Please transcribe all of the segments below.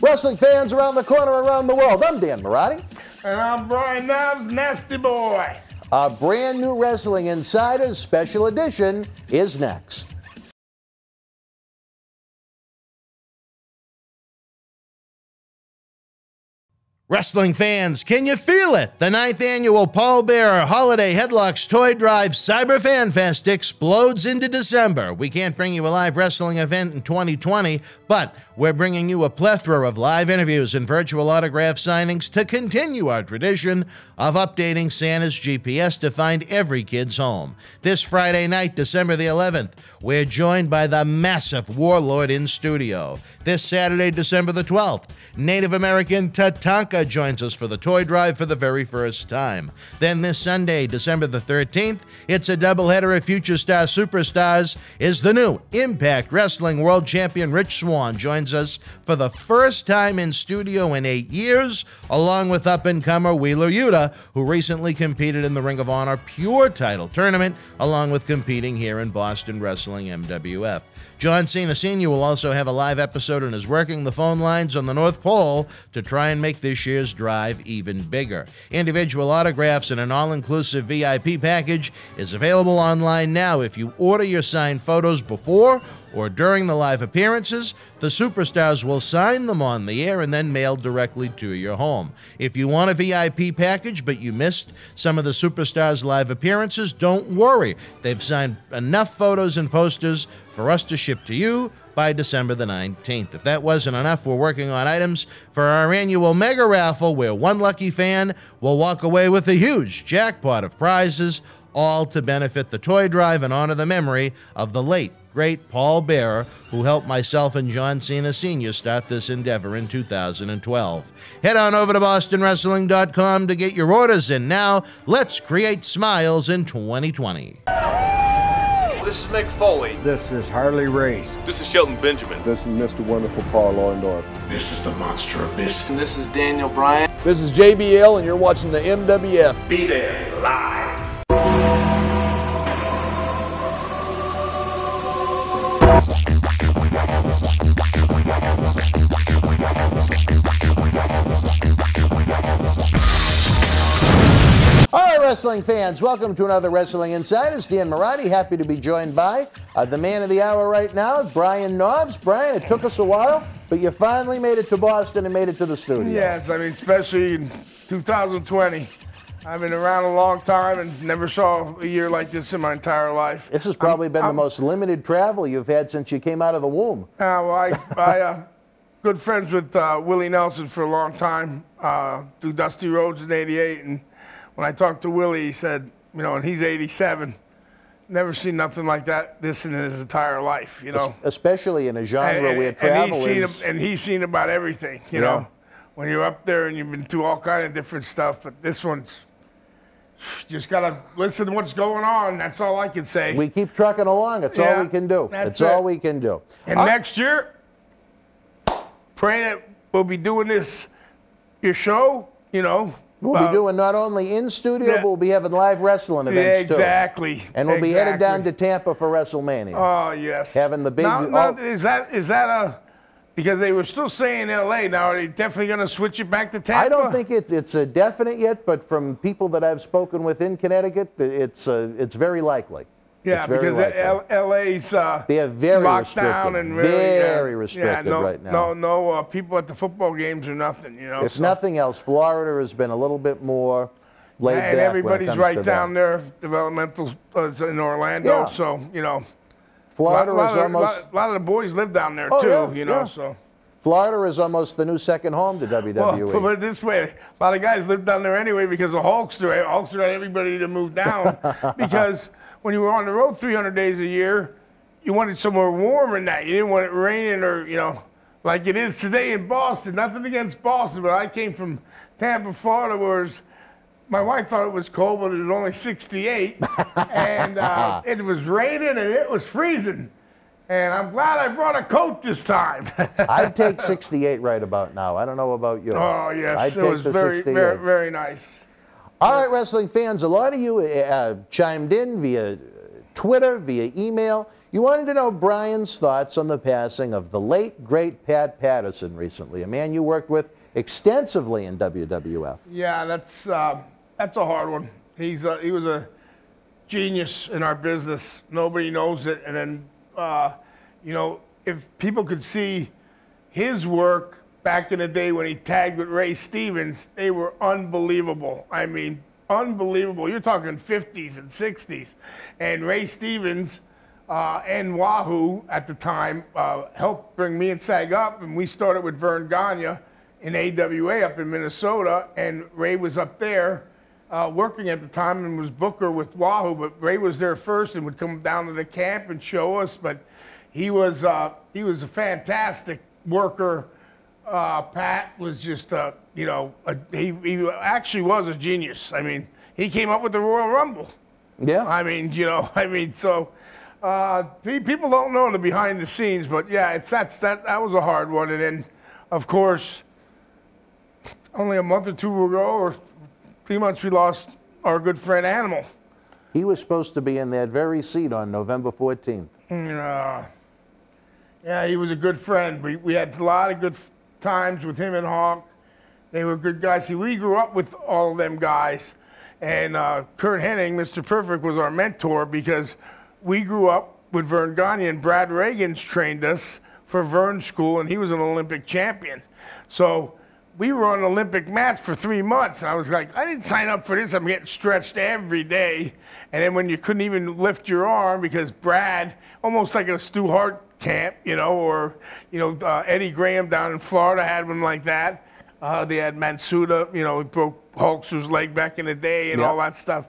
Wrestling fans around the corner, around the world. I'm Dan Marotti. And I'm Brian Knobbs, Nasty Boy. A brand new Wrestling Insiders special edition is next. Wrestling fans, can you feel it? The ninth annual Paul Bearer Holiday Headlocks Toy Drive Cyber Fan Fest explodes into December. We can't bring you a live wrestling event in 2020, but we're bringing you a plethora of live interviews and virtual autograph signings to continue our tradition of updating Santa's GPS to find every kid's home. This Friday night, December the 11th, we're joined by the massive Warlord in studio. This Saturday, December the 12th, Native American Tatanka joins us for the toy drive for the very first time. Then this Sunday, December the 13th, it's a doubleheader of Future Star Superstars is the new Impact Wrestling World Champion Rich Swann joins us for the first time in studio in eight years, along with up-and-comer Wheeler Yuta, who recently competed in the Ring of Honor Pure Title Tournament, along with competing here in Boston Wrestling MWF. John Cena Sr. will also have a live episode and is working the phone lines on the North Pole to try and make this year's drive even bigger. Individual autographs and an all inclusive VIP package is available online now if you order your signed photos before or during the live appearances, the superstars will sign them on the air and then mailed directly to your home. If you want a VIP package but you missed some of the superstars' live appearances, don't worry. They've signed enough photos and posters for us to ship to you by December the 19th. If that wasn't enough, we're working on items for our annual mega raffle where one lucky fan will walk away with a huge jackpot of prizes, all to benefit the toy drive and honor the memory of the late great Paul Bearer, who helped myself and John Cena Sr. start this endeavor in 2012. Head on over to BostonWrestling.com to get your orders in now. Let's create smiles in 2020. This is Mick Foley. This is Harley Race. This is Shelton Benjamin. This is Mr. Wonderful Paul Orndorff. This is the Monster Abyss. And this is Daniel Bryan. This is JBL, and you're watching the MWF. Be there live. Wrestling fans, welcome to another Wrestling Insiders. Dan Marotti, happy to be joined by uh, the man of the hour right now, Brian Knobbs. Brian, it took us a while, but you finally made it to Boston and made it to the studio. Yes, I mean, especially in 2020. I've been around a long time and never saw a year like this in my entire life. This has probably I'm, been I'm, the most limited travel you've had since you came out of the womb. Uh, well, I, I uh, good friends with uh, Willie Nelson for a long time uh, through Dusty Rhodes in '88, and when I talked to Willie, he said, you know, and he's 87. Never seen nothing like that this in his entire life, you know. Especially in a genre and, where travel and he's is. Seen, and he's seen about everything, you yeah. know. When you're up there and you've been through all kind of different stuff, but this one's just gotta listen to what's going on. That's all I can say. We keep trucking along. That's yeah, all we can do. That's, that's all we can do. And uh, next year, praying that we'll be doing this, your show. You know, We'll be doing not only in studio, yeah. but we'll be having live wrestling events yeah, exactly. too. And we'll exactly. be headed down to Tampa for WrestleMania. Oh yes. Having the big. Now, now, is that is that a? Because they were still saying L.A. Now are they definitely going to switch it back to Tampa? I don't think it's it's a definite yet, but from people that I've spoken with in Connecticut, it's uh, it's very likely. Yeah, because L- LA's uh, they have very locked down and really, very restricted yeah, no, right now. No, no uh, people at the football games or nothing. You know, if so. nothing else, Florida has been a little bit more laid yeah, back. And everybody's right down that. there, developmental uh, in Orlando. Yeah. So you know, Florida a lot, is lot almost a lot, of the boys live down there oh, too. Yeah, you know, yeah. so. Florida is almost the new second home to WWE. Well, put it this way, a lot of guys live down there anyway because of Hulkster. Hulkster had everybody to move down because when you were on the road 300 days a year, you wanted somewhere warm than that. You didn't want it raining or, you know, like it is today in Boston. Nothing against Boston, but I came from Tampa, Florida, where my wife thought it was cold, but it was only 68. and uh, it was raining and it was freezing. And I'm glad I brought a coat this time. I'd take 68 right about now. I don't know about you. Oh, yes. I'd it was very, very, very nice. All right, wrestling fans, a lot of you uh, chimed in via Twitter, via email. You wanted to know Brian's thoughts on the passing of the late, great Pat Patterson recently, a man you worked with extensively in WWF. Yeah, that's uh, that's a hard one. He's a, he was a genius in our business. Nobody knows it. And then, uh, you know, if people could see his work back in the day when he tagged with Ray Stevens, they were unbelievable. I mean, unbelievable. You're talking 50s and 60s. And Ray Stevens uh, and Wahoo at the time uh, helped bring me and Sag up, and we started with Verne Gagne in AWA up in Minnesota, and Ray was up there uh, working at the time and was Booker with Wahoo, but Ray was there first and would come down to the camp and show us. But he was uh, he was a fantastic worker. Uh, Pat was just a you know a, he he actually was a genius. I mean, he came up with the Royal Rumble. Yeah. I mean, you know, I mean, so uh, people don't know the behind the scenes, but yeah, it's that's that that was a hard one. And then, of course, only a month or two ago, or three months, we lost our good friend Animal. He was supposed to be in that very seat on November 14th. Yeah, yeah, he was a good friend. We we had a lot of good times with him and Hawk. They were good guys. See, we grew up with all of them guys, and uh, Curt Hennig, Mr. Perfect, was our mentor because we grew up with Verne Gagne, and Brad Rheingans trained us for Verne School, and he was an Olympic champion. So we were on Olympic mats for three months. And I was like, I didn't sign up for this. I'm getting stretched every day. And then when you couldn't even lift your arm because Brad, almost like a Stu Hart camp, you know, or, you know, uh, Eddie Graham down in Florida had one like that. Uh, they had Matsuda, you know, he broke Hulkster's leg back in the day and Yep. all that stuff.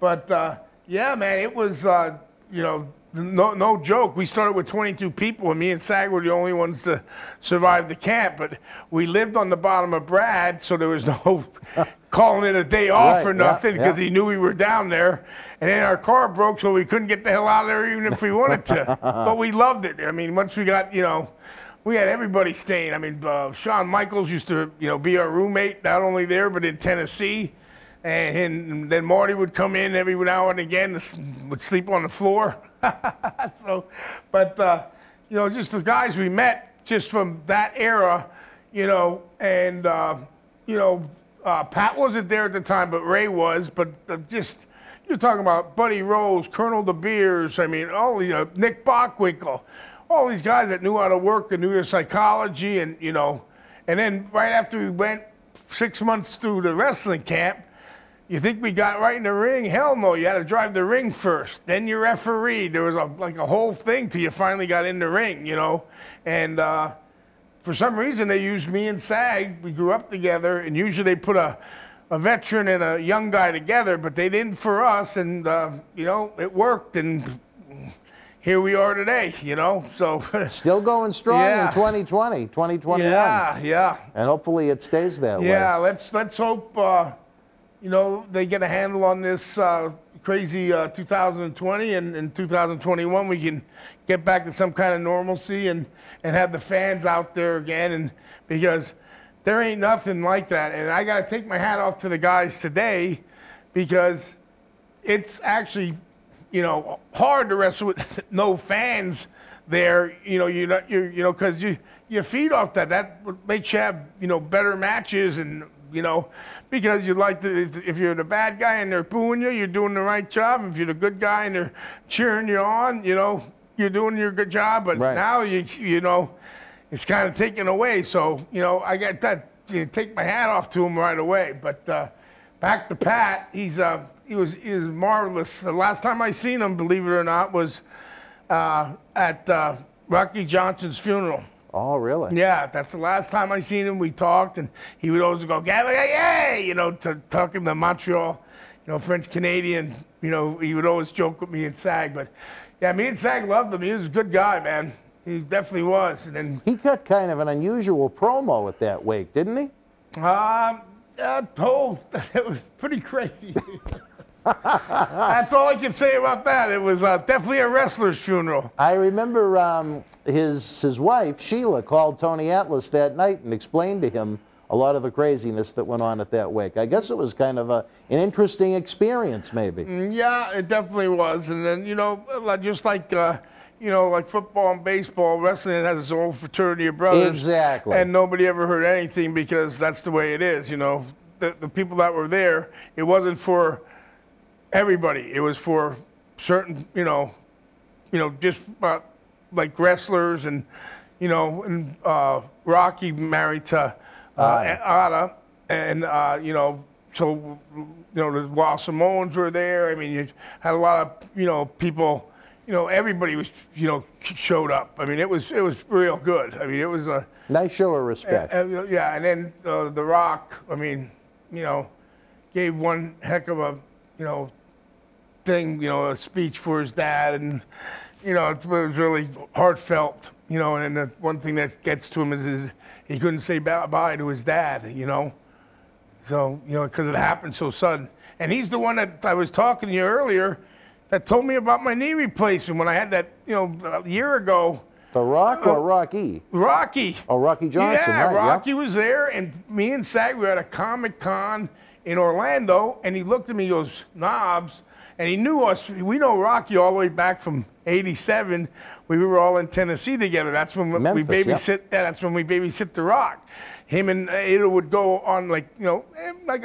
But uh, yeah, man, it was, uh, you know, no, no joke. We started with 22 people, and me and Sag were the only ones to survive the camp. But we lived on the bottom of Brad, so there was no calling it a day off Right, or nothing because yeah. he knew we were down there. And then our car broke, so we couldn't get the hell out of there even if we wanted to. but we loved it. I mean, once we got, you know, we had everybody staying. I mean, uh, Shawn Michaels used to, you know, be our roommate, not only there but in Tennessee. And, and then Marty would come in every now and again, to would sleep on the floor. so, but uh, you know, just the guys we met just from that era, you know, and uh, you know, uh, Pat wasn't there at the time, but Ray was. But uh, just you're talking about Buddy Rose, Colonel De Beers. I mean, all the uh, Nick Bockwinkel, all these guys that knew how to work and knew their psychology, and you know, and then right after we went six months through the wrestling camp. You think we got right in the ring? Hell no! You had to drive the ring first, then you referee. There was a, like a whole thing till you finally got in the ring, you know. And uh, for some reason, they used me and Sag. We grew up together, and usually they put a, a veteran and a young guy together, but they didn't for us. And uh, you know, it worked, and here we are today. You know, so Still going strong Yeah. in 2020, 2021. yeah, yeah. And hopefully it stays that Yeah, way. let's let's hope uh, you know they get a handle on this uh, crazy uh, 2020 and in 2021 we can get back to some kind of normalcy and and have the fans out there again and because there ain't nothing like that and I got to take my hat off to the guys today because it's actually, you know, hard to wrestle with no fans there. You know, you're not, you're, you know, because you you feed off that. That makes you have, you know, better matches and. You know, because you like the if, if you're the bad guy and they're booing you, you're doing the right job. If you're the good guy and they're cheering you on, you know, you're doing your good job. But Right. now you you know, it's kind of taken away. So you know, I got that. You know, take my hat off to him right away. But uh, back to Pat, he's uh, he was he was marvelous. The last time I seen him, believe it or not, was uh, at uh, Rocky Johnson's funeral. Oh, really? Yeah, that's the last time I seen him. We talked, and he would always go, "Gabba, yay!" You know, to talk talking to Montreal, you know, French Canadian. You know, he would always joke with me and Sag. But yeah, me and Sag loved him. He was a good guy, man. He definitely was. And then He cut kind of an unusual promo at that wake, didn't he? Um, uh, oh, it was pretty crazy. That's all I can say about that. It was uh, definitely a wrestler's funeral. I remember um, his his wife Sheila called Tony Atlas that night and explained to him a lot of the craziness that went on at that wake. I guess it was kind of a, an interesting experience, maybe. Yeah, it definitely was. And then, you know, just like, uh, you know, like football and baseball, wrestling has its own fraternity of brothers. Exactly. And nobody ever heard anything because that's the way it is. You know, the the people that were there, it wasn't for everybody. It was for certain, you know, you know, just uh, like wrestlers and, you know, and uh, Rocky married to uh, Ata, and uh, you know, so you know, the Wild Samoans were there, I mean, you had a lot of you know people, you know, everybody was you know showed up. I mean, it was it was real good. I mean, it was a Nice show of respect. uh, yeah, and then uh, The Rock, I mean, you know, gave one heck of a, you know, thing, you know, a speech for his dad, and you know, it was really heartfelt, you know. And the one thing that gets to him is, is he couldn't say bye to his dad, you know. So you know, because it happened so sudden, and he's the one that I was talking to you earlier, that told me about my knee replacement when I had that, you know, a year ago. the Rock or Rocky? Rocky. Oh, Rocky Johnson, Yeah, right, yeah. Rocky was there, and me and Sag were at a Comic Con in Orlando, and he looked at me, he goes, Knobbs, and he knew us. We know Rocky all the way back from '87. We were all in Tennessee together. That's when we Memphis, yep. babysit. Yeah, that's when we babysit the Rock. Him and Ata would go on like you know eh, like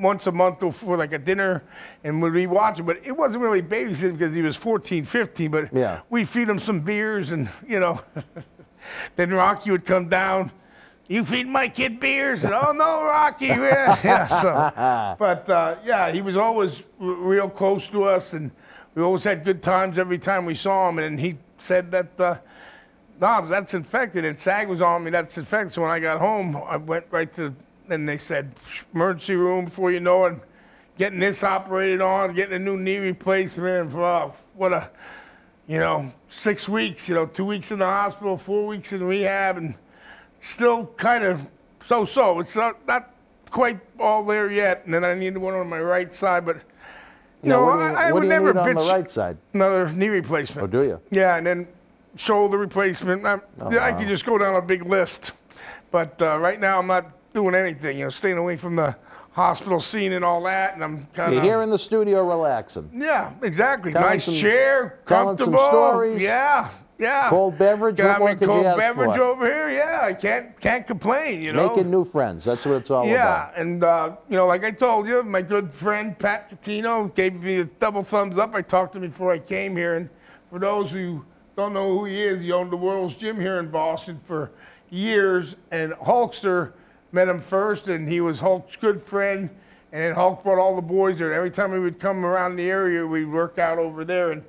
once a month or for like a dinner, and we'd watch it. But it wasn't really babysitting because he was 14, 15. But Yeah. we feed him some beers, and you know. Then Rocky would come down. You feed my kid beers? And, oh no, Rocky. Yeah, yeah, so, but uh, yeah, he was always r- real close to us, and we always had good times every time we saw him. And he said that, uh, that's infected. And Sag was on me, that's infected. So when I got home, I went right to, and they said, emergency room before you know it, getting this operated on, getting a new knee replacement. And wow, what a, you know, six weeks, you know, two weeks in the hospital, four weeks in rehab, and still kind of so-so. It's not, not quite all there yet. And then I need one on my right side, but you Now, know, you, I, I would never need on the right side? another knee replacement. Oh, do you? Yeah, and then shoulder replacement. I, Oh, yeah, I could just go down a big list, but uh, right now I'm not doing anything. You know, staying away from the hospital scene and all that, and I'm kind You're of here in the studio relaxing. yeah, exactly. Telling nice some- chair, telling some comfortable. stories. Yeah, yeah. Cold beverage, Got what me more could you cold beverage for? over here. Yeah, I can't can't complain. You know. Making new friends. That's what it's all Yeah, about. Yeah, and uh, you know, like I told you, my good friend Pat Catino gave me a double thumbs up. I talked to him before I came here, and for those who don't know who he is, he owned the World's Gym here in Boston for years, and Hulkster met him first, and he was Hulk's good friend. And then Hulk brought all the boys there. And every time we would come around the area, we'd work out over there, and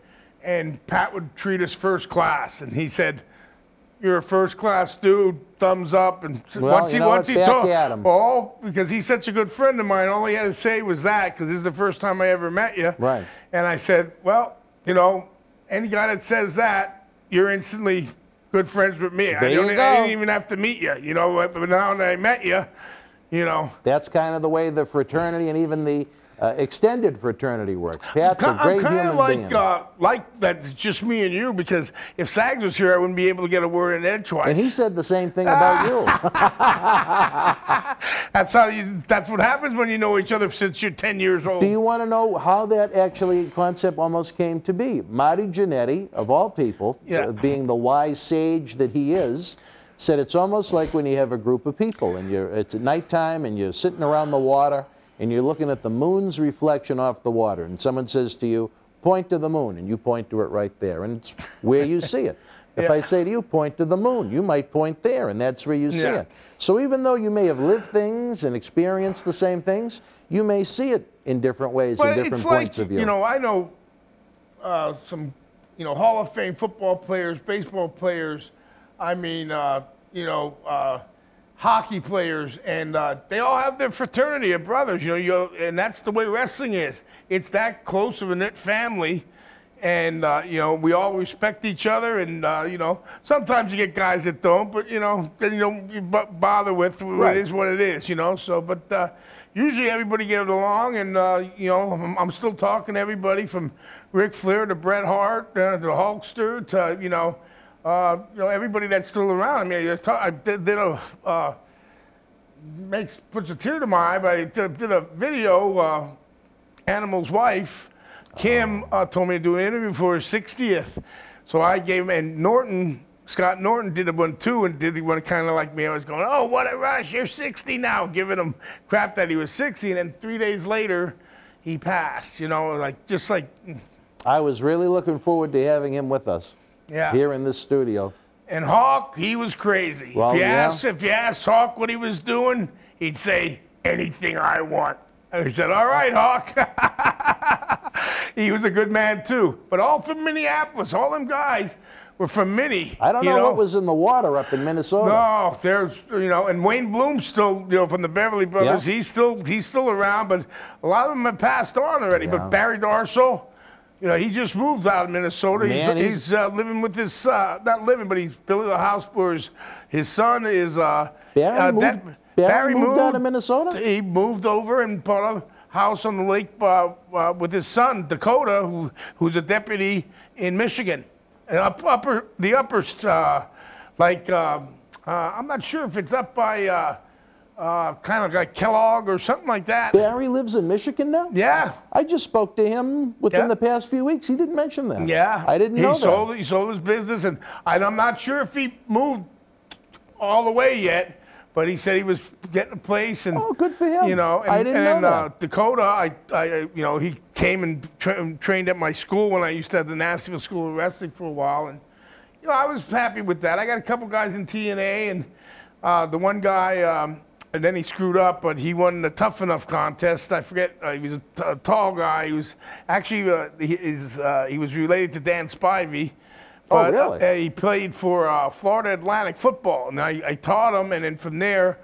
and Pat would treat us first class, and he said. You're a first class dude. Thumbs up. And Well, once he once he told, all because he's such a good friend of mine. All he had to say was that because this is the first time I ever met you. Right. And I said, well, you know, any guy that says that, you're instantly good friends with me. I, There you don't, I go. didn't even have to meet you. You know, but now that I met you, you know, That's kind of the way the fraternity and even the uh, extended fraternity works. Pat's a I'm great kind human like being. uh, like that. It's just me and you because if Sags was here, I wouldn't be able to get a word in edgewise. and he said the same thing about you. that's how you. That's what happens when you know each other since you're 10 years old. Do you want to know how that actually concept almost came to be? Marty Jannetty, of all people, Yeah. uh, being the wise sage that he is, said it's almost like when you have a group of people and you're it's at nighttime and you're sitting around the water and you're looking at the moon's reflection off the water and someone says to you, point to the moon, and you point to it right there, and it's where you see it. If Yeah. I say to you, point to the moon, you might point there, and that's where you see Yeah. it. So even though you may have lived things and experienced the same things, you may see it in different ways But and different it's points like, of view. You know, I know uh, some, you know, Hall of Fame football players, baseball players. I mean, uh, you know, uh, hockey players, and uh, they all have their fraternity of brothers. You know, you and that's the way wrestling is. It's that close of a knit family. And uh, you know we all respect each other, and uh, you know sometimes you get guys that don't, but you know then you don't you b- bother with. Right. It is what it is, you know. So, but uh, usually everybody gets along, and uh, you know I'm, I'm still talking to everybody from Ric Flair to Bret Hart uh, to Hulkster to you know, uh, you know everybody that's still around. I mean, I, talk, I did, did a uh, makes puts a tear to my eye, but I did, did a video. Uh, Animal's wife, Kim, uh, told me to do an interview for her 60th. So I gave him, and Norton, Scott Norton did a one too, and did one kind of like me. I was going, oh, what a rush, you're 60 now, giving him crap that he was 60. And then three days later, he passed, you know, like, just like, I was really looking forward to having him with us yeah. here in this studio. And Hawk, he was crazy. Well, if you yeah. asked if you asked Hawk what he was doing, he'd say anything I want. And he said, "All right, Hawk." he was a good man too. But all from Minneapolis, all them guys were from Minnie. I don't you know, what was in the water up in Minnesota. No, there's you know, and Wayne Bloom still, you know, from the Beverly Brothers, Yeah. he's still he's still around, but a lot of them have passed on already. Yeah. But Barry Darsow, you know, he just moved out of Minnesota. Man, he's he's- he's uh, living with his uh, not living, but he's building a house where his, his son is. Uh, Barry uh, moved- Barry moved out of Minnesota? He moved over and bought a house on the lake uh, uh, with his son Dakota, who who's a deputy in Michigan, and up upper the upper uh, like uh, uh, I'm not sure if it's up by uh, uh, kind of like Kellogg or something like that. Barry lives in Michigan now? Yeah. I just spoke to him within Yeah. the past few weeks. He didn't mention that. Yeah, I didn't he know sold, that. He sold his business, and and I'm not sure if he moved all the way yet. But he said he was getting a place, and Oh, good for him. You know, and, I didn't and know then, Uh, that. Dakota, I, I, you know, he came and tra- trained at my school when I used to have the Nashville School of Wrestling for a while, and you know, I was happy with that. I got a couple guys in TNA, and uh, the one guy, um, and then he screwed up, but he won the Tough Enough contest. I forget. Uh, he was a, t- a tall guy. He was actually uh, he, is, uh, he was related to Dan Spivey. Oh, But, really? uh, he played for uh, Florida Atlantic football, and I, I taught him, and then from there,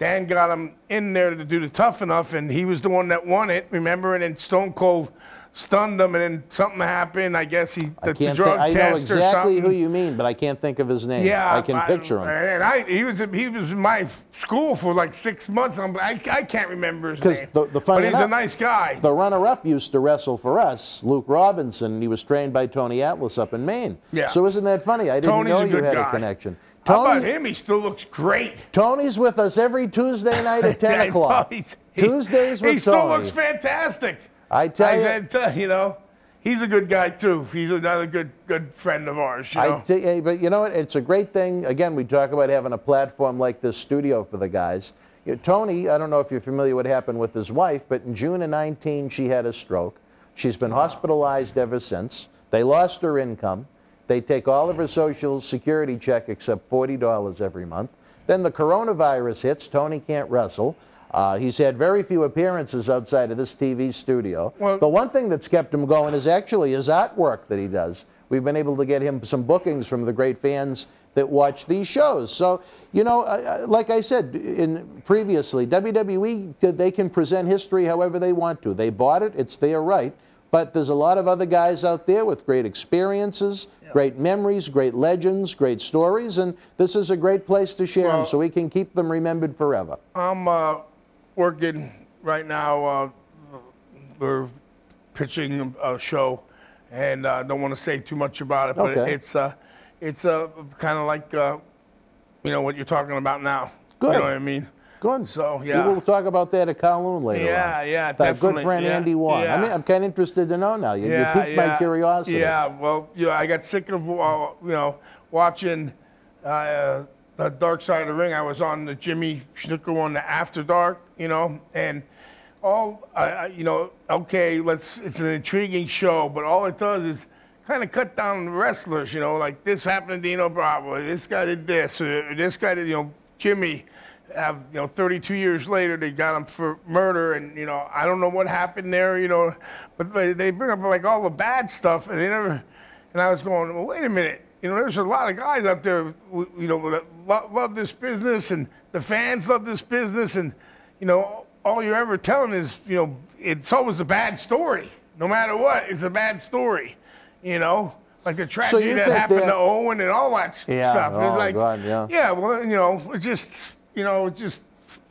Dan got him in there to do the tough enough, and he was the one that won it. Remember? And then Stone Cold stunned him, and then something happened. I guess he the, I the drug I know exactly who you mean, but I can't think of his name. Yeah, I can picture him. And I, he was he was in my school for like six months. I'm, I, I can't remember his name. the- the but he's a nice guy. The runner-up used to wrestle for us, Luke Robinson. He was trained by Tony Atlas up in Maine. Yeah. So isn't that funny? I didn't Tony's know you had guy. a connection. How about him? He still looks great. Tony's with us every Tuesday night at 10 Yeah, I know. o'clock. Tuesdays with He still Tony. looks fantastic. I tell I you- said, you know, he's a good guy too. He's another good good friend of ours. You know? I t- eh, but you know what? It's a great thing. Again, we talk about having a platform like this studio for the guys. You know, Tony, I don't know if you're familiar what happened with his wife, but in June of 19, she had a stroke. She's been hospitalized ever since. They lost her income. They take all of her social security check except $40 every month. Then the coronavirus hits. Tony can't wrestle. Uh, he's had very few appearances outside of this TV studio. Well- the one thing that's kept him going is actually his artwork that he does. We've been able to get him some bookings from the great fans that watch these shows. So, you know, uh, uh, like I said in previously, WWE they can present history however they want to. They bought it; it's their right. But there's a lot of other guys out there with great experiences, great memories, great legends, great stories, and this is a great place to share them so we can keep them remembered forever. I'm uh, working right now. Uh, we're pitching a show, and I uh, don't want to say too much about it, but Okay. it's uh, it's uh, kind of like uh, you know what you're talking about now. Good. You know what I mean? Good. So, yeah, we'll talk about that at Kowloon later Yeah, on. yeah, our definitely, good friend yeah, Andy Wong. I mean, I'm kind of interested to know now. You, you piqued my curiosity. Yeah, well, yeah, I got sick of uh, you know watching uh, the Dark Side of the Ring. I was on the Jimmy Snuka one, the After Dark, you know, and all you know, okay, let's. It's an intriguing show, but all it does is kind of cut down the wrestlers. You know, like this happened to Dino Bravo. This guy did this. Or this guy did, you know, Jimmy. Have, you know, 32 years later, they got him for murder, and you know, I don't know what happened there, you know, but they, they bring up like all the bad stuff, and they never. And I was going, well, wait a minute, you know, there's a lot of guys out there, you know, that love this business, and the fans love this business, and you know, all you're ever telling is, you know, it's always a bad story. No matter what, it's a bad story, you know. Like the tragedy you that happened to Owen and all that Yeah, stuff. oh, it's like, God, yeah. yeah, well, you know, it just, you know, it just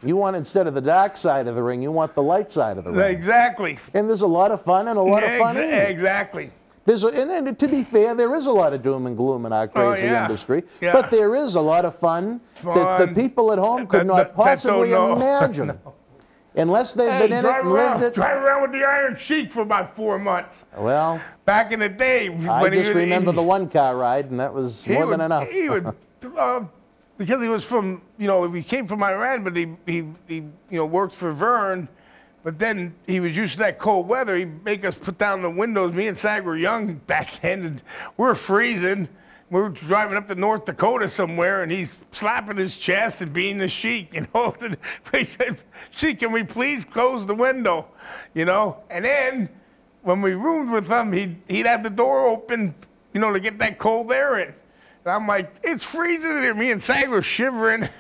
You want instead of the dark side of the ring, you want the light side of the ring. exactly. And there's a lot of fun and a lot of fun. It. exactly. There's a, and, and to be fair, there is a lot of doom and gloom in our crazy Oh, yeah. industry, Yeah. but there is a lot of fun, that the people at home could That- not that- that possibly know. imagine. Unless they've Hey, been in it and around, lived it. drive around with the Iron Sheik for about four months. Well, Back in the day, I when he just was- remember he- the one car ride, and that was more would, than enough. He would, uh, because he was from, you know, he came from Iran, but he, he, he, you know, worked for Verne. But then he was used to that cold weather. He'd make us put down the windows. Me and Sag were young back then, and we were freezing. We were driving up to North Dakota somewhere, and he's slapping his chest and being the sheik, you know. He said, "Sheik, can we please close the window?" You know. And then when we roomed with him, he'd he'd have the door open, you know, to get that cold air in. And I'm like, it's freezing in here. Me and Sag were shivering,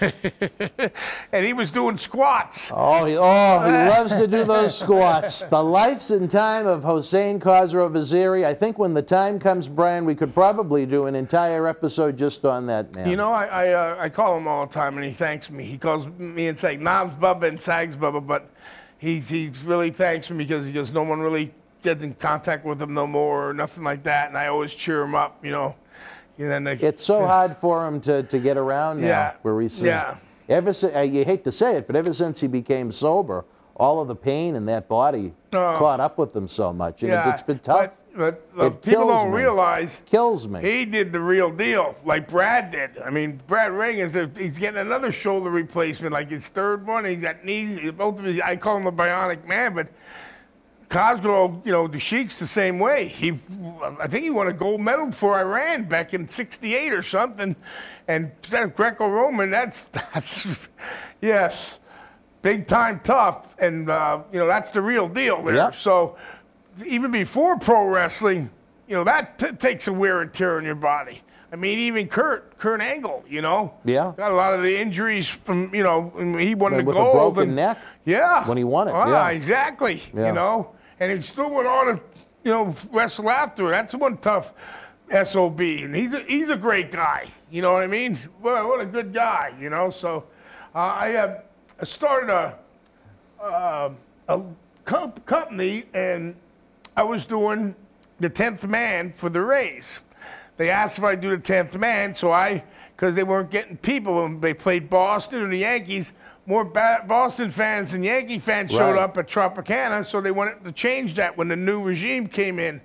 and he was doing squats. Oh, he, oh, he loves to do those squats. The lives and time of Hossein Khosrow Vaziri. I think when the time comes, Brian, we could probably do an entire episode just on that man. You know, I I, uh, I call him all the time, and he thanks me. He calls me and Sag Knobbs Bubba and Sags Bubba, but he he really thanks me because he goes, no one really gets in contact with him no more or nothing like that, and I always cheer him up, you know. And then they, it's so hard for him to, to get around now, Yeah, where he says, yeah. ever since, you hate to say it, but ever since he became sober, all of the pain in that body Oh. caught up with him so much, and it, yeah, has been tough. But, but uh, It people don't me. realize Kills me. He did the real deal, like Brad did. I mean, Brad Rheingans the, he's getting another shoulder replacement, like his third one. He's got knees. Both of his, I call him a bionic man, but Cosgrove, you know, the Sheik's the same way. He, I think he won a gold medal for Iran back in '68 or something, and Greco-Roman, that's that's yes, big time tough, and uh, you know that's the real deal there. Yep. So even before pro wrestling, you know, that t- takes a wear and tear on your body. I mean, even Kurt, Kurt Angle, you know, Yeah. got a lot of the injuries from, you know, he won the With a gold. broken and, neck Yeah. when he won it, Ah, yeah. exactly. Yeah. You know, and he still went on to, you know, wrestle after. That's one tough SOB. And he's a, he's a great guy. You know what I mean? Well, what a good guy, you know? So uh, I uh, started a, uh, a com- company and I was doing the 10th man for the Rays. They asked if I'd do the 10th man, so I, because they weren't getting people when they played Boston and the Yankees, more ba- Boston fans than Yankee fans showed up at Tropicana, so they wanted to change that when the new regime came in.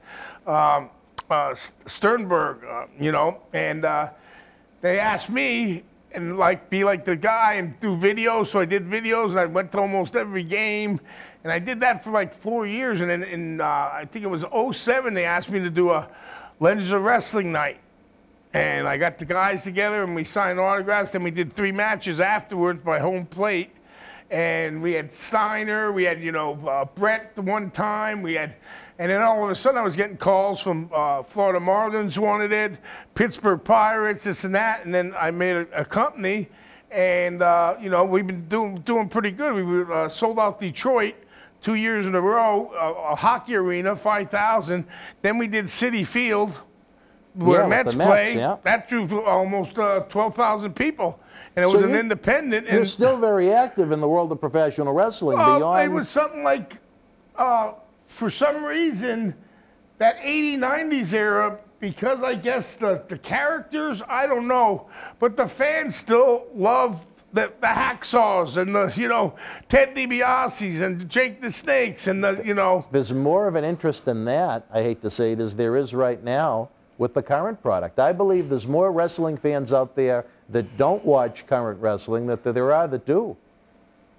Um, uh, Sternberg, uh, you know, and uh, they asked me and like be like the guy and do videos. So I did videos and I went to almost every game, and I did that for like four years. And then in uh, I think it was 07, they asked me to do a Legends of Wrestling night. And I got the guys together and we signed autographs. Then we did three matches afterwards by home plate. And we had Steiner, we had, you know, uh, Bret the one time, we had, and then all of a sudden I was getting calls from uh, Florida Marlins wanted it, Pittsburgh Pirates, this and that. And then I made a, a company and, uh, you know, we've been doing, doing pretty good. We uh, sold out Detroit two years in a row, a, a hockey arena, 5,000. Then we did Citi Field, where Yeah, Mets Mets, play. yeah. That drew almost uh, 12,000 people. And it So was an you- independent. You're and, still very active in the world of professional wrestling uh, beyond. It was something like, uh, for some reason, that 80 90s era, because I guess the, the characters, I don't know, but the fans still love the, the hacksaws and the, you know, Ted DiBiase's and Jake the Snakes and the, you know, There's more of an interest in that, I hate to say it, as there is right now with the current product. I believe there's more wrestling fans out there that don't watch current wrestling that there are that do.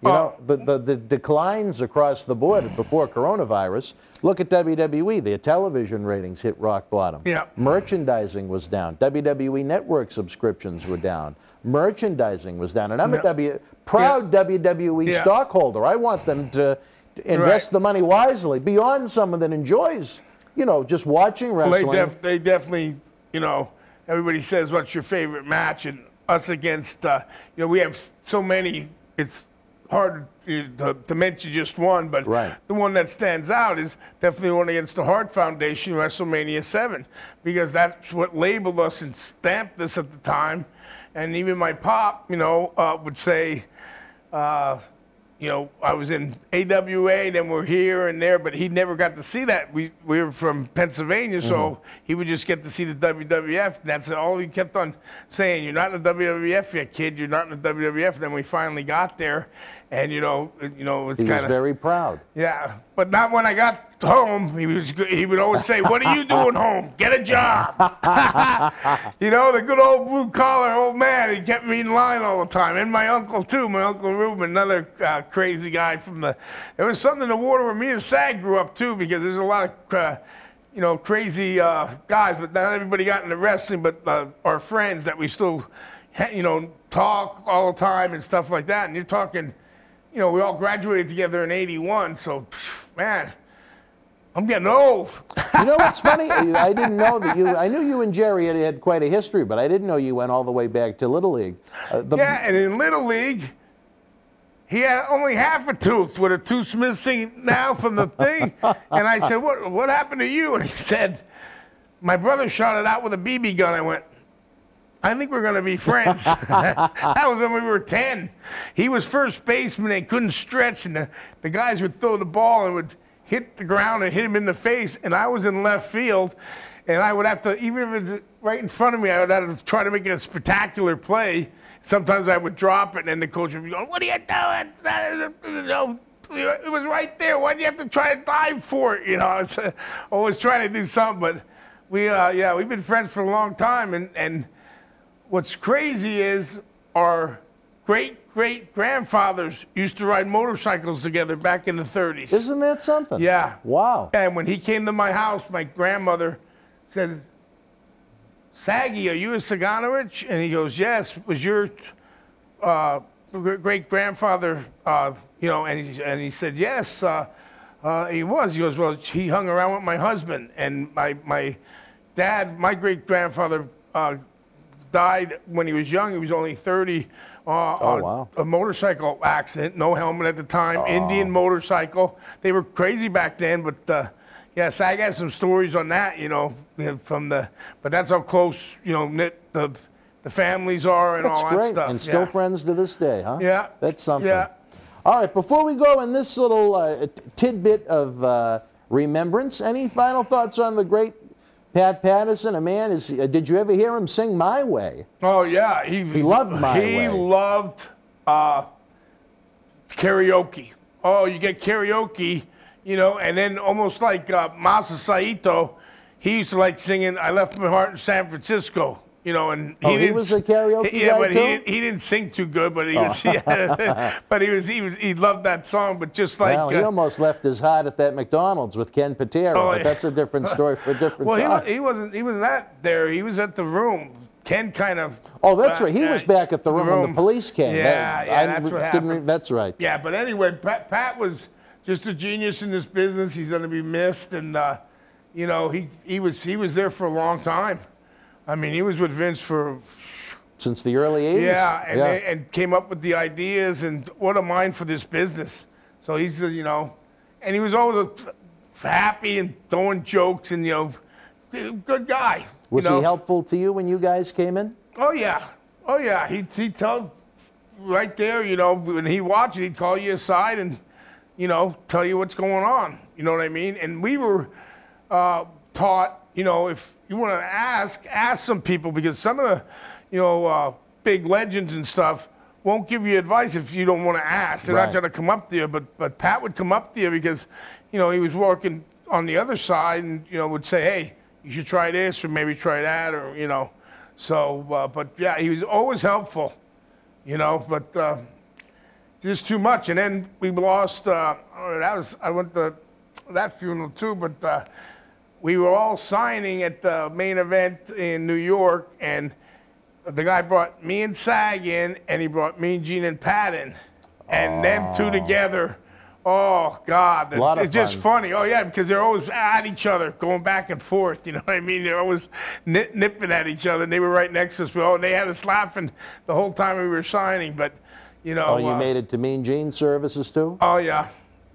You know, the, the, the declines across the board before coronavirus. Look at WWE. Their television ratings hit rock bottom. Yeah. Merchandising was down. WWE Network subscriptions were down. Merchandising was down. And I'm a Yeah. W, proud WWE Yeah. stockholder. I want them to invest Right. the money wisely beyond someone that enjoys, you know, just watching Well, they, wrestling. def- they definitely, you know, everybody says, what's your favorite match? And us against, uh, you know, we have so many, it's hard to, to, to mention just one, but Right. the one that stands out is definitely one against the Hart Foundation, WrestleMania 7, because that's what labeled us and stamped us at the time. And even my pop, you know, uh, would say, uh, you know, I was in AWA, then we're here and there, but he never got to see that. We we were from Pennsylvania, so mm-hmm. he would just get to see the WWF. That's all he kept on saying. You're not in the WWF yet, kid. You're not in the WWF. Then we finally got there, and you know, you know, it's kind of very proud. yeah, but not when I got home. He was he would always say, "What are you doing home? Get a job." you know, the good old blue collar old man. He kept me in line all the time, and my uncle too. My uncle Reuben, another uh, crazy guy from the. There was something in the water where me and Sag grew up too, because there's a lot of. Uh, you know, crazy uh, guys, but not everybody got into wrestling. But uh, our friends that we still, you know, talk all the time and stuff like that. And you're talking, you know, we all graduated together in '81. So, man, I'm getting old. You know what's funny? I didn't know that you. I knew you and Jerry had, had quite a history, but I didn't know you went all the way back to Little League. Uh, the, Yeah, and in Little League, he had only half a tooth with a tooth missing now from the thing. and I said, what, what happened to you? And he said, My brother shot it out with a BB gun. I went, I think we're going to be friends. that was when we were 10. He was first baseman and couldn't stretch, and the, the guys would throw the ball and would hit the ground and hit him in the face. And I was in left field, and I would have to, even if it's right in front of me, I would have to try to make it a spectacular play. Sometimes I would drop it, and then the coach would be going, What are you doing? It was right there. Why do you have to try to dive for it? You know, I was uh, always trying to do something. But we, uh, yeah, we've been friends for a long time, and, and what's crazy is our great great grandfathers used to ride motorcycles together back in the 30s. isn't that something? Yeah. Wow. And when he came to my house, my grandmother said, Saggy, are you a Saganowich? And he goes, Yes. Was your uh, great grandfather, uh, you know, and he, and he said, Yes, uh, uh, he was. He goes, Well, he hung around with my husband. And my, my dad, my great grandfather, uh, died when he was young. He was only 30 uh, on wow. a motorcycle accident, no helmet at the time, Indian motorcycle. They were crazy back then, but uh, yes, I got some stories on that, you know, from the. But that's how close, you know, knit the the families are and That's all great. that stuff. And still yeah. friends to this day, huh? Yeah. That's something. Yeah. All right, before we go in this little uh, tidbit of uh, remembrance, any final thoughts on the great Pat Patterson? A man is. Uh, did you ever hear him sing "My Way"? Oh yeah, he He loved My He Way. He loved uh, karaoke. Oh, you get karaoke, you know, and then almost like uh, Masa Saito, he used to like singing "I Left My Heart in San Francisco." You know, and he, Oh, he was a karaoke yeah, guy, but too? he didn't, he didn't sing too good, but he was, yeah, but he was he was he loved that song, but just like well, he uh, almost left his heart at that McDonald's with Ken Patera, Oh, but that's a different story for a different well, he, time. wa- he wasn't he wasn't there. He was at the room. Ken kind of. oh, that's uh, right. He uh, was back at the room, when the police came. Yeah, That- yeah, I that's what happened. That's right. Yeah, but anyway, Pat, Pat was just a genius in this business. He's going to be missed, and uh, you know he he was he was there for a long time. I mean, he was with Vince for Since the early 80s. yeah, and and came up with the ideas and what a mind for this business. So he's you know, and he was always happy and throwing jokes and you know, good guy. was you know? he helpful to you when you guys came in? Oh yeah, oh yeah. He'd he tell right there, you know, when he watch it, he'd call you aside and, you know, tell you what's going on. You know what I mean? And we were uh, taught, you know, if you want to ask, ask some people because some of the, you know, uh, big legends and stuff won't give you advice if you don't want to ask. They're Right. not going to come up to you, but but Pat would come up to you because, you know, he was working on the other side and you know would say, hey, you should try this or maybe try that or you know. So, uh, but yeah, he was always helpful, you know. But uh, just too much, and then we lost. Uh, oh, that was I went to that funeral too, but uh, we were all signing at the main event in New York, and the guy brought me and Sag in, and he brought me and Gene and Patton, in, and them two together. Oh God, Lot of it's just funny. Oh yeah, because they're always at each other, going back and forth. You know what I mean? They're always nip, nipping at each other. And they were right next to us. Oh, they had us laughing the whole time we were signing. But you know. Oh, you uh, made it to Mean Gene services too? Oh yeah,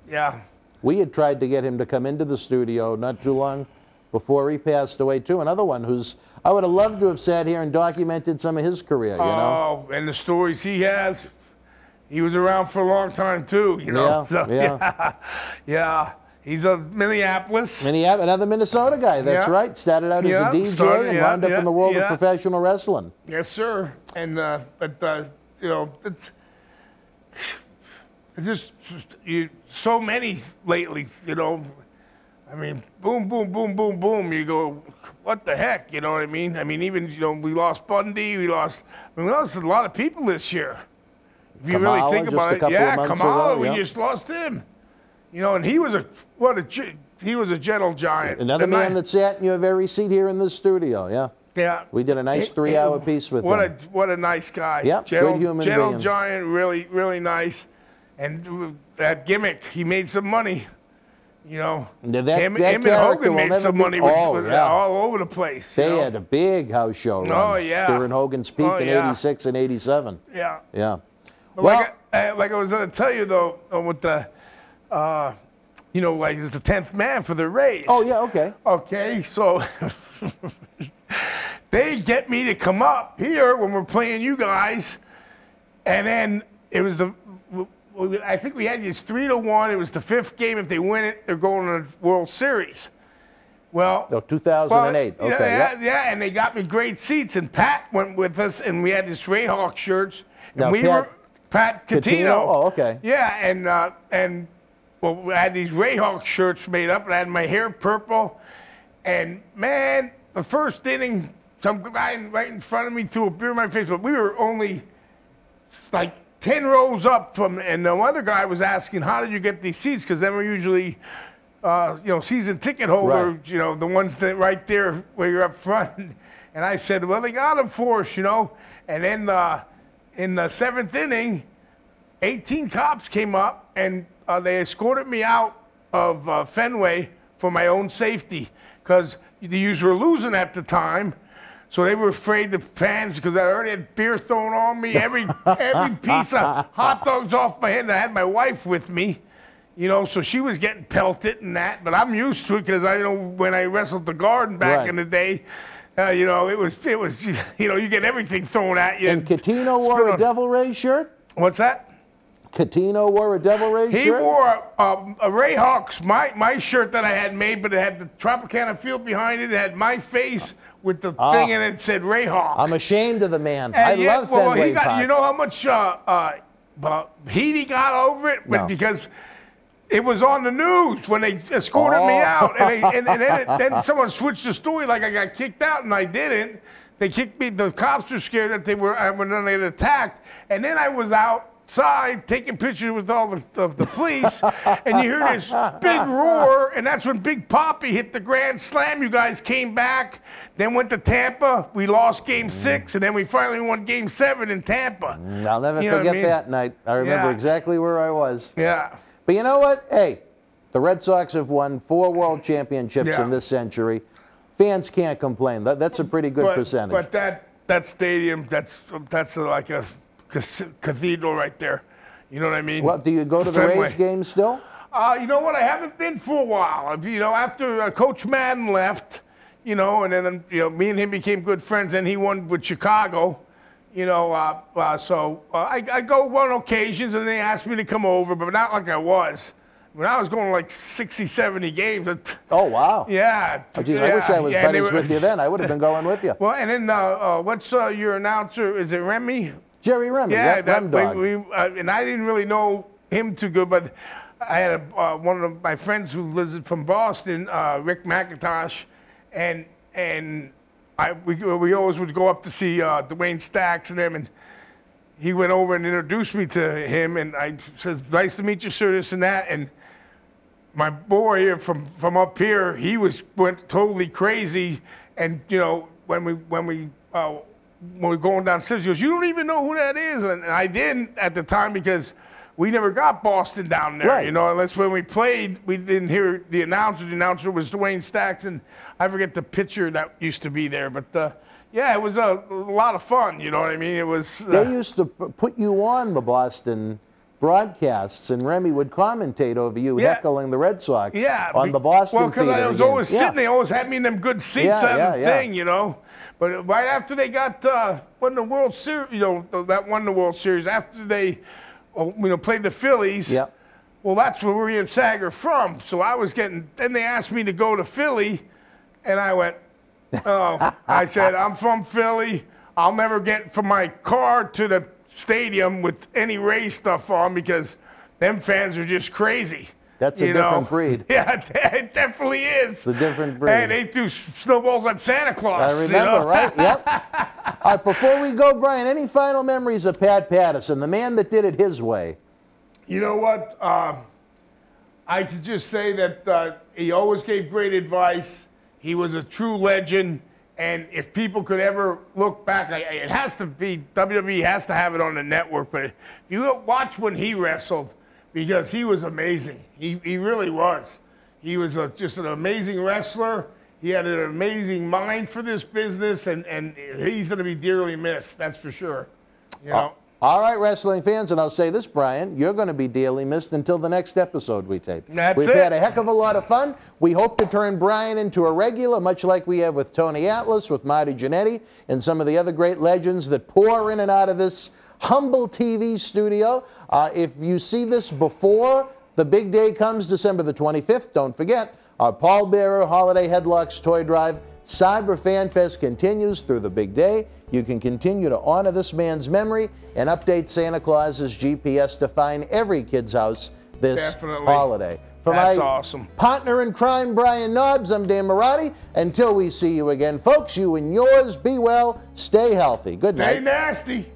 yeah. We had tried to get him to come into the studio not too long before he passed away too. Another one who's I would have loved to have sat here and documented some of his career. You know, Oh, and the stories he has, he was around for a long time too. You know, Yeah, So, yeah. yeah, yeah. He's a Minneapolis. Minneapolis, another Minnesota guy. That's Yeah. right. Started out Yeah, as a DJ started- and wound up in the world of professional wrestling. Yes, sir. And uh, but uh, you know, it's it's just you so many lately. You know, I mean, boom, boom, boom, boom, boom. You go, what the heck? You know what I mean? I mean, even you know, we lost Bundy. We lost. I mean, we lost a lot of people this year. If you Kamala, really think about a it, yeah, Kamala, ago, we yeah. just lost him. You know, and he was a what a he was a gentle giant. Another And man I- that sat in your very seat here in this studio. Yeah. yeah. We did a nice three-hour piece with what him. What a what a nice guy. Yep, good gentle, human gentle being. giant, really really nice, and that gimmick he made some money. You know, Yeah, that- him, that him and Hogan made some money with, Oh, with- yeah. all over the place. you They know? had a big house show run Oh, yeah. during Hogan's peak Oh, in yeah. '86 and '87. yeah. Yeah. But Well- like, I, uh, like I was going to tell you though, uh, with the, uh, you know, like he's the tenth man for the race. Oh yeah. Okay. Okay, so they get me to come up here when we're playing you guys, and then it was the. I think we had this three to one. It was the fifth game. If they win it, they're going to the World Series. Well, Oh, 2008. well, okay. Yeah, yep. yeah, and they got me great seats. And Pat went with us, and we had this Rayhawk shirts. And Now, we Pat were Pat Catino? Oh, okay. Yeah, and uh, and well, we had these Rayhawk shirts made up, and I had my hair purple. And man, the first inning, some guy right in front of me threw a beer in my face, but we were only like 10 rows up from, and the other guy was asking, How did you get these seats? Because they were usually, uh, you know, season ticket holder, Right. you know, the ones that right there where you're up front. And I said, Well, they got them for us, you know. And then uh, in the seventh inning, 18 cops came up and uh, they escorted me out of uh, Fenway for my own safety because the U's were losing at the time. So they were afraid the fans because I already had beer thrown on me, every every piece of hot dogs off my head. And I had my wife with me, you know, so she was getting pelted and that. But I'm used to it because I know when I wrestled the Garden back Right. in the day, uh, you know, it was it was you know you get everything thrown at you. And Catino wore a Devil Ray shirt. What's that? Catino wore a Devil Ray He shirt. wore a, a, a Ray Hawks, my, my shirt that I had made, but it had the Tropicana field behind it. It had my face with the thing, and it said Ray Hawk. I'm ashamed of the man. And I yet- love well, Fenway he got, Park. You know how much uh, uh, uh, heat he got over it? But No. because it was on the news when they escorted me Oh. out, and, they, and, and then, it, then someone switched the story like I got kicked out, and I didn't. They kicked me. The cops were scared that they were I was going attacked, and then I was outside taking pictures with all the, of the police, and you hear this big roar, and that's when Big Papi hit the grand slam. You guys came back, then went to Tampa. We lost Game mm. Six, and then we finally won Game Seven in Tampa. I'll never You know what I forget mean? that night. I remember Yeah. exactly where I was. Yeah. But you know what? Hey, the Red Sox have won four world championships Yeah. in this century. Fans can't complain. That, that's a pretty good but, percentage. But that that stadium, that's that's like a cathedral right there. You know what I mean? well, do you go to the Fenway. Rays games still? Uh, you know what? I haven't been for a while. You know, after uh, Coach Maddon left, you know, and then you know, me and him became good friends, and he won with Chicago. You know, uh, uh, so uh, I, I go on occasions, and they ask me to come over, but not like I was. When I was going like 60, 70 games. Oh, wow. Yeah. Oh, geez, I wish I was yeah, buddies were- with you then. I would have been going with you. Well, and then uh, uh, what's uh, your announcer? Is it Remy? Jerry Remy, Yeah, that, Rem Dog. we, we, uh, and I didn't really know him too good, but I had a, uh, one of my friends who lives from Boston, uh, Rick McIntosh, and and I we, we always would go up to see uh, Dewayne Staats and them, and he went over and introduced me to him, and I says, "Nice to meet you, sir," this and that, and my boy here from from up here, he was went totally crazy, and you know when we when we uh, when we were going downstairs, he goes, "You don't even know who that is," and I didn't at the time because we never got Boston down there, Right. you know. Unless when we played, we didn't hear the announcer. The announcer was Dewayne Staats, and I forget the pitcher that used to be there, but uh, yeah, it was a, a lot of fun. You know what I mean? It was. Uh, They used to put you on the Boston broadcasts, and Remy would commentate over you, Yeah. heckling the Red Sox Yeah, on the Boston Well, because I was always Yeah. sitting. They always had me in them good seats Yeah, on yeah, the yeah. thing, you know. But right after they got uh, won the World Series, you know, that won the World Series. After they uh, you know, played the Phillies. Yep. Well, that's where we and Sag are from. So I was getting. Then they asked me to go to Philly, and I went. Oh, I said I'm from Philly. I'll never get from my car to the stadium with any Ray stuff on because them fans are just crazy. That's a you different know? breed. Yeah, it definitely is. It's a different breed. Hey, they threw snowballs at Santa Claus. I you remember, know? right? Yep. All right, before we go, Brian, any final memories of Pat Patterson, the man that did it his way? You know what? Uh, I could just say that uh, he always gave great advice. He was a true legend. And if people could ever look back, it has to be WWE has to have it on the network. But if you watch when he wrestled, because he was amazing. He, he really was. He was a, just an amazing wrestler. He had an amazing mind for this business, and, and he's going to be dearly missed. That's for sure. You uh, know. All right, wrestling fans, and I'll say this, Brian, you're going to be dearly missed until the next episode we tape. That's We've it. had a heck of a lot of fun. We hope to turn Brian into a regular, much like we have with Tony Atlas, with Marty Jannetty, and some of the other great legends that pour in and out of this humble TV studio. Uh, if you see this before the big day comes, December the 25th, don't forget, our Paul Bearer Holiday Headlocks Toy Drive Cyber Fan Fest continues through the big day. You can continue to honor this man's memory and update Santa Claus's GPS to find every kid's house this Definitely. holiday. For That's my awesome. partner in crime, Brian Knobbs, I'm Dan Mirade. Until we see you again, folks, you and yours be well, stay healthy. Good night. Stay nasty.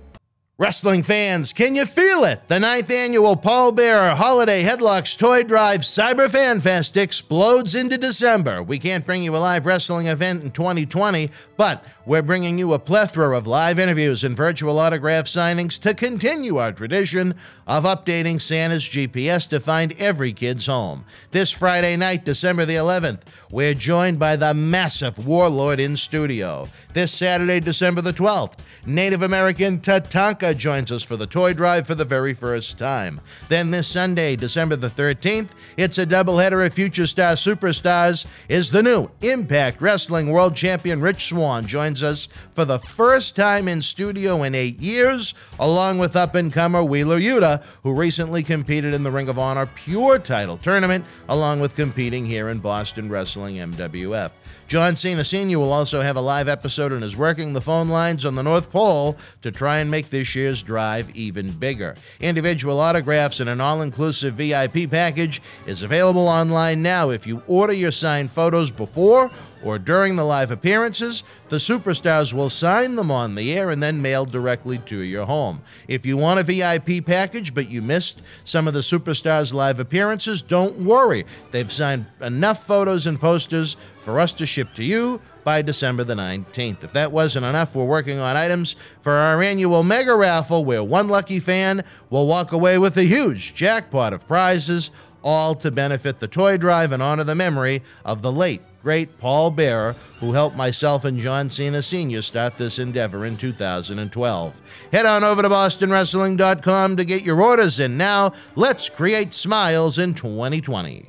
Wrestling fans, can you feel it? The ninth annual Paul Bearer Holiday Headlocks Toy Drive Cyber Fan Fest explodes into December. We can't bring you a live wrestling event in 2020, but we're bringing you a plethora of live interviews and virtual autograph signings to continue our tradition of updating Santa's GPS to find every kid's home. This Friday night, December the 11th, we're joined by the massive Warlord in studio. This Saturday, December the 12th, Native American Tatanka joins us for the toy drive for the very first time. Then this Sunday, December the 13th, it's a doubleheader of Future Star Superstars. Is the new Impact Wrestling World Champion Rich Swann joins us for the first time in studio in eight years, along with up and comer Wheeler Yuta, who recently competed in the Ring of Honor Pure Title Tournament, along with competing here in Boston Wrestling MWF. John Cena Sr. will also have a live episode and is working the phone lines on the North Pole to try and make this year's drive even bigger. Individual autographs and an all inclusive VIP package is available online now. If you order your signed photos before or during the live appearances, the superstars will sign them on the air and then mailed directly to your home. If you want a VIP package but you missed some of the superstars' live appearances, don't worry. They've signed enough photos and posters for us to ship to you by December the 19th. If that wasn't enough, we're working on items for our annual mega raffle where one lucky fan will walk away with a huge jackpot of prizes, all to benefit the toy drive and honor the memory of the late, great Paul Bearer, who helped myself and John Cena Sr. start this endeavor in 2012. Head on over to BostonWrestling.com to get your orders in now. Let's create smiles in 2020.